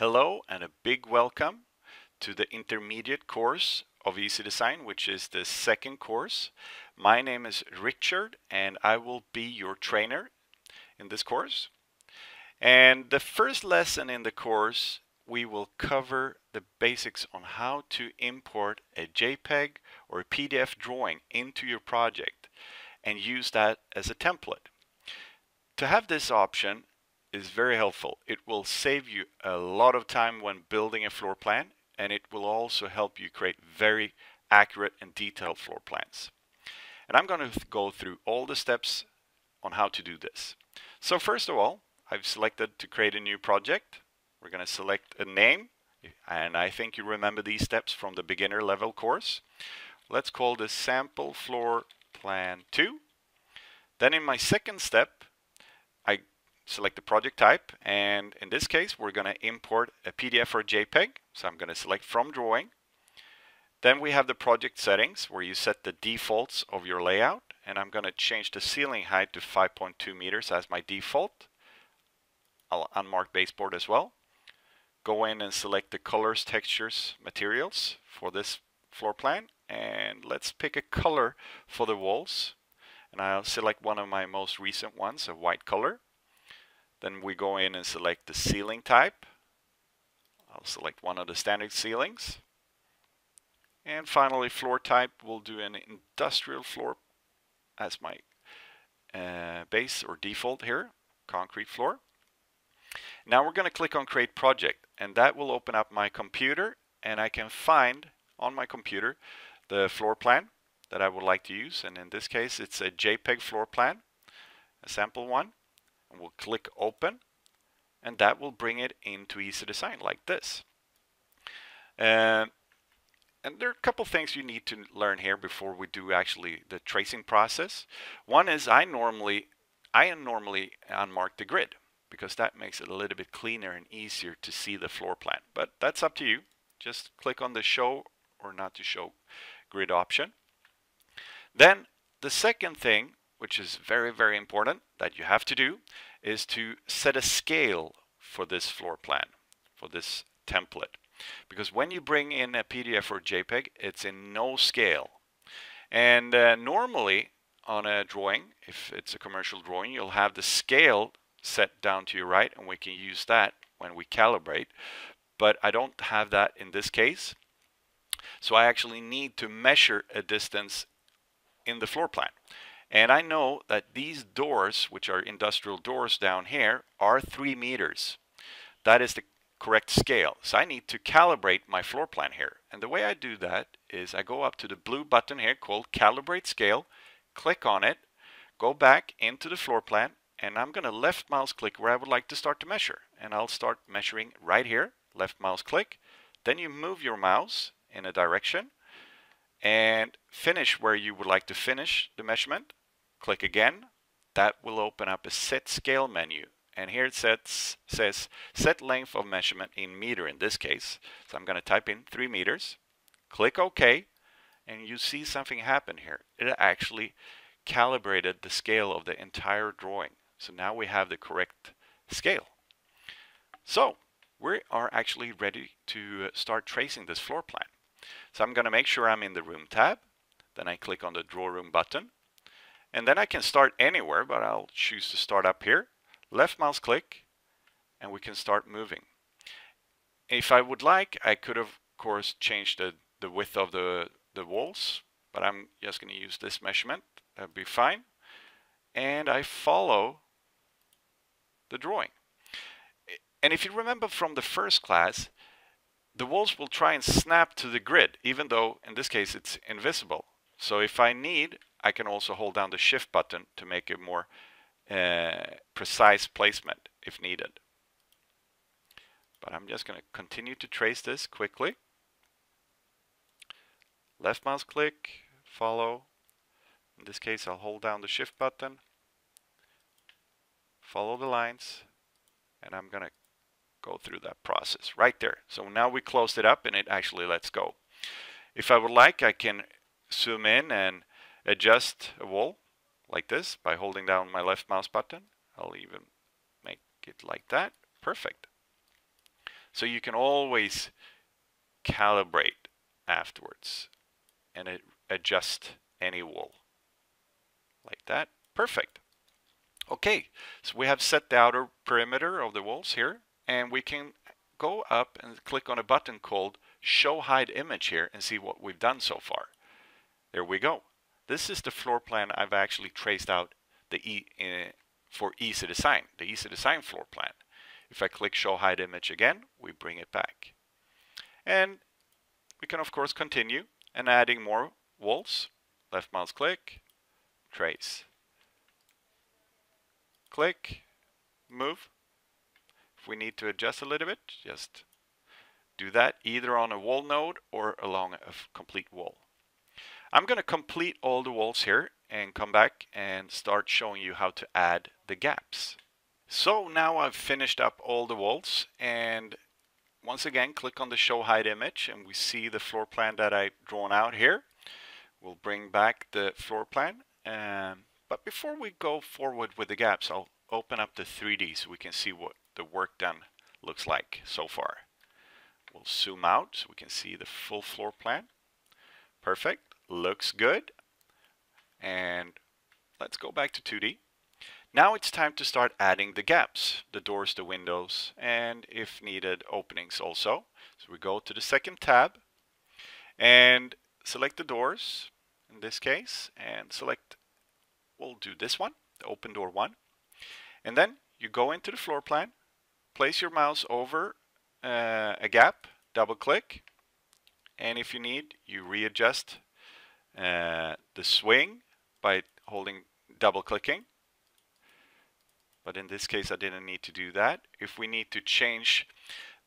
Hello and a big welcome to the intermediate course of Ecdesign, which is the second course. My name is Richard and I will be your trainer in this course. And the first lesson in the course, we will cover the basics on how to import a JPEG or a PDF drawing into your project and use that as a template. To have this option, is very helpful. It will save you a lot of time when building a floor plan and it will also help you create very accurate and detailed floor plans. And I'm going to go through all the steps on how to do this. So first of all, I've selected to create a new project. We're going to select a name and I think you remember these steps from the beginner level course. Let's call this sample floor plan 2. Then in my second step, select the project type and in this case we're going to import a PDF or JPEG. So I'm going to select from drawing. Then we have the project settings where you set the defaults of your layout and I'm going to change the ceiling height to 5.2 meters as my default. I'll unmark baseboard as well. Go in and select the colors textures materials for this floor plan and let's pick a color for the walls. And I'll select one of my most recent ones a white color then we go in and select the ceiling type. I'll select one of the standard ceilings. And finally, floor type, we'll do an industrial floor as my uh, base or default here, concrete floor. Now we're going to click on Create Project, and that will open up my computer, and I can find on my computer the floor plan that I would like to use. And in this case, it's a JPEG floor plan, a sample one and we'll click open and that will bring it into Ecdesign like this. Uh, and there are a couple things you need to learn here before we do actually the tracing process. One is I normally I normally unmark the grid because that makes it a little bit cleaner and easier to see the floor plan. But that's up to you. Just click on the show or not to show grid option. Then the second thing which is very, very important that you have to do, is to set a scale for this floor plan, for this template. Because when you bring in a PDF or JPEG, it's in no scale. And uh, normally on a drawing, if it's a commercial drawing, you'll have the scale set down to your right, and we can use that when we calibrate. But I don't have that in this case. So I actually need to measure a distance in the floor plan. And I know that these doors, which are industrial doors down here, are three meters. That is the correct scale. So I need to calibrate my floor plan here. And the way I do that is I go up to the blue button here called Calibrate Scale, click on it, go back into the floor plan, and I'm going to left mouse click where I would like to start to measure. And I'll start measuring right here, left mouse click. Then you move your mouse in a direction and finish where you would like to finish the measurement Click again. That will open up a set scale menu. And here it sets, says set length of measurement in meter in this case. So I'm going to type in 3 meters. Click OK. And you see something happen here. It actually calibrated the scale of the entire drawing. So now we have the correct scale. So we are actually ready to start tracing this floor plan. So I'm going to make sure I'm in the Room tab. Then I click on the Draw Room button. And then I can start anywhere, but I'll choose to start up here. Left mouse click, and we can start moving. If I would like, I could of course change the, the width of the, the walls, but I'm just going to use this measurement. That'd be fine. And I follow the drawing. And if you remember from the first class, the walls will try and snap to the grid, even though in this case it's invisible. So if I need, I can also hold down the shift button to make a more uh, precise placement if needed. But I'm just going to continue to trace this quickly. Left mouse click, follow. In this case, I'll hold down the shift button, follow the lines, and I'm going to go through that process right there. So now we closed it up and it actually lets go. If I would like, I can zoom in and adjust a wall like this by holding down my left mouse button. I'll even make it like that. Perfect. So you can always calibrate afterwards and adjust any wall like that. Perfect. Okay, so we have set the outer perimeter of the walls here and we can go up and click on a button called show hide image here and see what we've done so far. There we go. This is the floor plan I've actually traced out the e uh, for Ecdesign, the Ecdesign floor plan. If I click show hide image again, we bring it back. And we can of course continue and adding more walls. Left mouse click, trace. Click, move. If we need to adjust a little bit, just do that either on a wall node or along a complete wall. I'm going to complete all the walls here and come back and start showing you how to add the gaps. So now I've finished up all the walls and once again click on the show hide image and we see the floor plan that I've drawn out here. We'll bring back the floor plan um, but before we go forward with the gaps I'll open up the 3D so we can see what the work done looks like so far. We'll zoom out so we can see the full floor plan. Perfect looks good. And let's go back to 2D. Now it's time to start adding the gaps, the doors, the windows, and if needed, openings also. So we go to the second tab and select the doors in this case and select, we'll do this one, the open door one. And then you go into the floor plan, place your mouse over uh, a gap, double click, and if you need, you readjust uh, the swing by holding double clicking. But in this case I didn't need to do that. If we need to change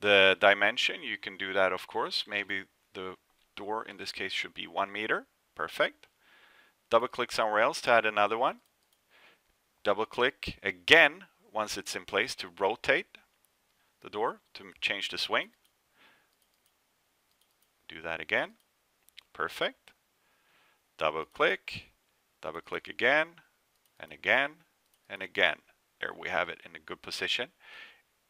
the dimension you can do that of course. Maybe the door in this case should be one meter. Perfect. Double click somewhere else to add another one. Double click again once it's in place to rotate the door to change the swing. Do that again. Perfect double click, double click again, and again, and again. There we have it in a good position.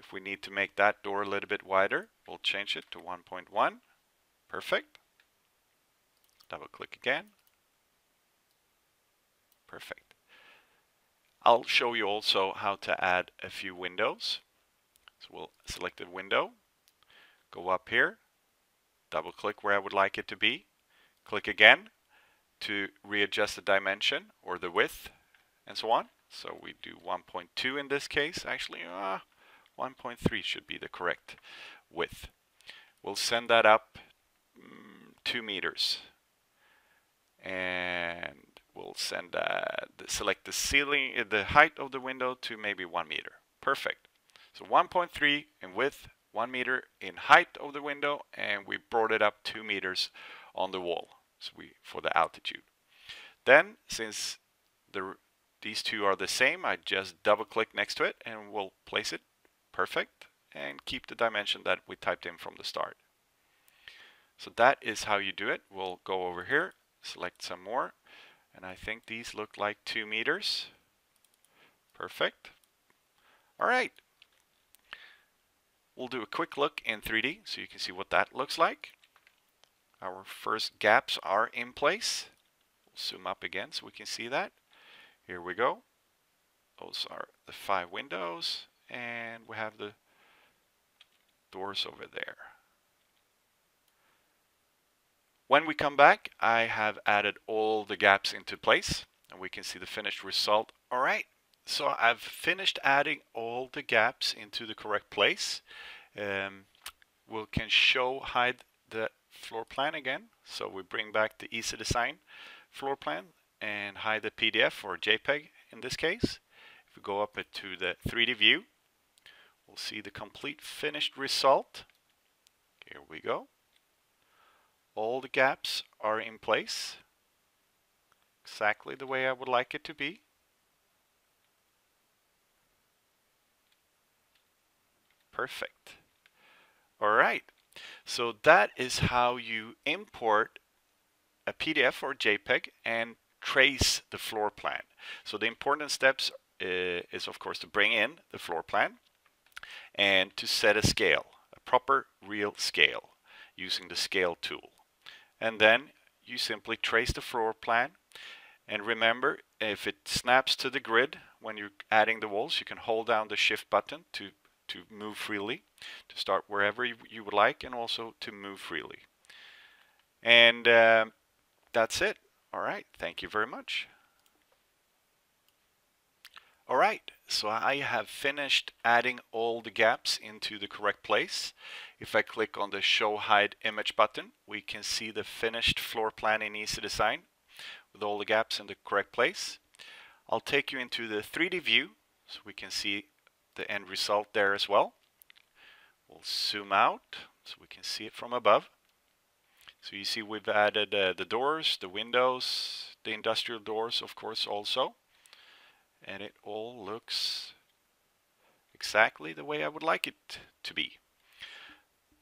If we need to make that door a little bit wider, we'll change it to 1.1. Perfect. Double click again. Perfect. I'll show you also how to add a few windows. So we'll select a window, go up here, double click where I would like it to be, click again, to readjust the dimension or the width and so on. So we do 1.2 in this case. Actually, uh, 1.3 should be the correct width. We'll send that up mm, 2 meters. And we'll send select the ceiling, uh, the height of the window to maybe 1 meter. Perfect. So 1.3 in width, 1 meter in height of the window, and we brought it up 2 meters on the wall so we for the altitude. Then, since the these two are the same, I just double click next to it and we'll place it perfect and keep the dimension that we typed in from the start. So that is how you do it. We'll go over here, select some more, and I think these look like two meters. Perfect. All right. We'll do a quick look in 3D so you can see what that looks like. Our first gaps are in place. We'll zoom up again so we can see that. Here we go. Those are the five windows and we have the doors over there. When we come back, I have added all the gaps into place and we can see the finished result. All right, so I've finished adding all the gaps into the correct place. Um, we can show hide the floor plan again. So we bring back the Ecdesign floor plan and hide the PDF or JPEG in this case. If we go up to the 3D view, we'll see the complete finished result. Here we go. All the gaps are in place, exactly the way I would like it to be. Perfect. All right. So that is how you import a PDF or JPEG and trace the floor plan. So the important steps uh, is of course to bring in the floor plan and to set a scale, a proper real scale using the scale tool. And then you simply trace the floor plan and remember if it snaps to the grid when you're adding the walls you can hold down the shift button to to move freely to start wherever you, would like and also to move freely. And uh, that's it. All right. Thank you very much. All right. So I have finished adding all the gaps into the correct place. If I click on the show hide image button, we can see the finished floor plan in Ecdesign with all the gaps in the correct place. I'll take you into the 3D view so we can see the end result there as well. We'll zoom out so we can see it from above. So you see we've added uh, the doors, the windows, the industrial doors of course also. And it all looks exactly the way I would like it to be.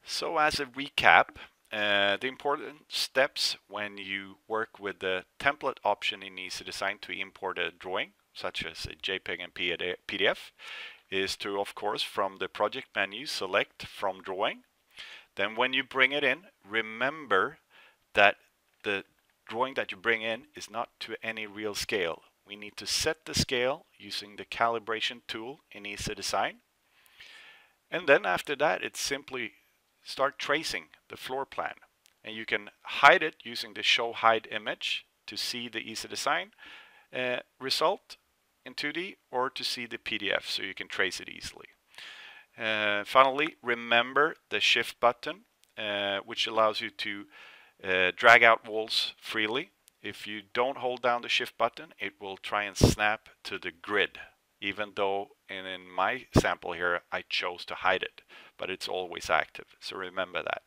So as a recap, uh, the important steps when you work with the template option in Ecdesign to import a drawing, such as a JPEG and PDF, is to, of course, from the project menu, select from drawing. Then when you bring it in, remember that the drawing that you bring in is not to any real scale. We need to set the scale using the calibration tool in Ecdesign. And then after that, it's simply start tracing the floor plan. And you can hide it using the show hide image to see the Ecdesign uh, result in 2D or to see the PDF so you can trace it easily. Uh, finally, remember the shift button uh, which allows you to uh, drag out walls freely. If you don't hold down the shift button, it will try and snap to the grid even though in, in my sample here I chose to hide it, but it's always active. So remember that.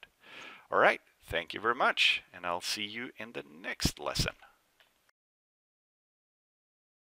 All right, thank you very much, and I'll see you in the next lesson.